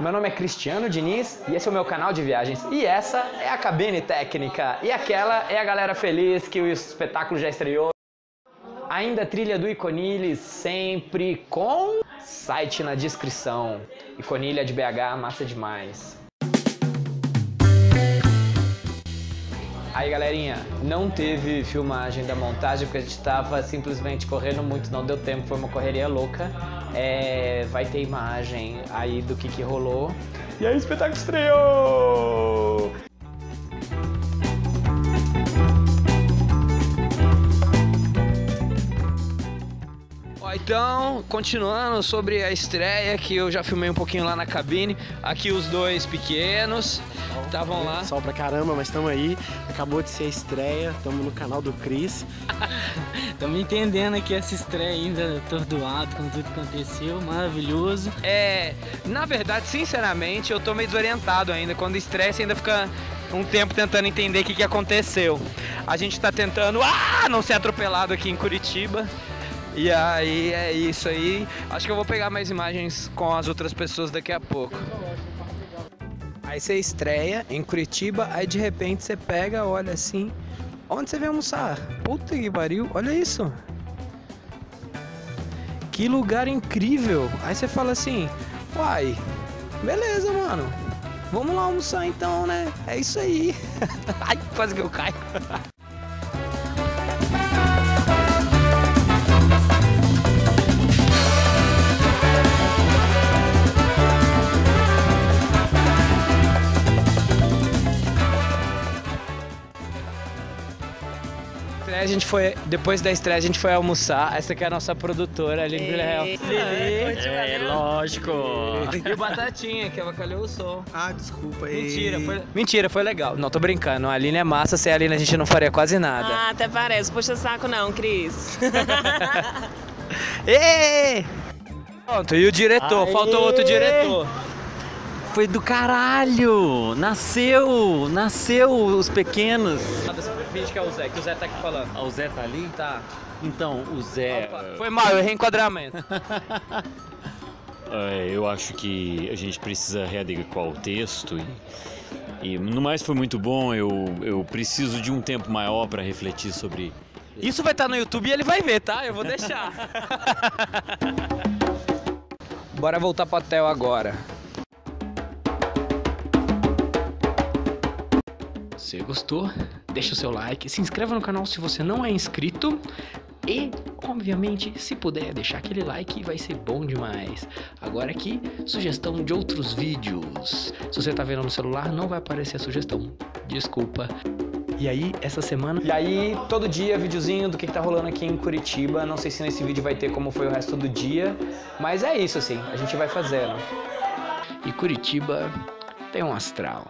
Meu nome é Cristiano Diniz e esse é o meu canal de viagens. E essa é a cabine técnica. E aquela é a galera feliz que o espetáculo já estreou. Ainda trilha do Iconilhe, sempre com site na descrição. Iconilha de BH, massa demais. Aí galerinha, não teve filmagem da montagem porque a gente tava simplesmente correndo muito, não deu tempo, foi uma correria louca. É, vai ter imagem aí do que que rolou. E aí o espetáculo estreou! Então, continuando sobre a estreia, que eu já filmei um pouquinho lá na cabine. Aqui os dois pequenos estavam lá. Sol pra caramba, mas estamos aí. Acabou de ser a estreia, estamos no canal do Cris. Estamos entendendo aqui essa estreia ainda, atordoado com tudo que aconteceu, maravilhoso. É, na verdade, sinceramente, eu tô meio desorientado ainda. Quando estresse, ainda fica um tempo tentando entender o que, que aconteceu. A gente tá tentando, ah, não ser atropelado aqui em Curitiba. E aí é isso aí. Acho que eu vou pegar mais imagens com as outras pessoas daqui a pouco. Aí você estreia em Curitiba, aí de repente você pega, olha assim. Onde você vem almoçar? Puta que pariu, olha isso. Que lugar incrível. Aí você fala assim, uai, beleza, mano. Vamos lá almoçar então, né? É isso aí. Ai, quase que eu caio. A gente foi, depois da estreia, a gente foi almoçar. Essa aqui é a nossa produtora, Aline Villarreal. Lili. É, lógico. E o Batatinha, que avacalhou o som. Ah, desculpa aí. Mentira, foi, mentira, foi legal. Não, tô brincando. A Aline é massa, sem a Aline a gente não faria quase nada. Ah, até parece. Puxa saco não, Cris. Ê! Pronto, e o diretor? Aê! Faltou outro diretor. Foi do caralho! Nasceu! Nasceu os pequenos! Finge que é o Zé, que o Zé tá aqui falando. Ah, o Zé tá ali? Tá. Então, o Zé. Opa, foi mal, eu errei enquadramento. É, eu acho que a gente precisa readequar o texto e, e no mais foi muito bom. Eu, eu preciso de um tempo maior para refletir sobre. Isso vai estar no YouTube e ele vai ver, tá? Eu vou deixar. Bora voltar pro hotel agora. Se gostou, deixa o seu like, se inscreva no canal se você não é inscrito e, obviamente, se puder deixar aquele like, vai ser bom demais. Agora aqui, sugestão de outros vídeos. Se você tá vendo no celular, não vai aparecer a sugestão. Desculpa. E aí, essa semana. E aí, todo dia, videozinho do que, que tá rolando aqui em Curitiba. Não sei se nesse vídeo vai ter como foi o resto do dia. Mas é isso, assim, a gente vai fazendo. E Curitiba tem um astral.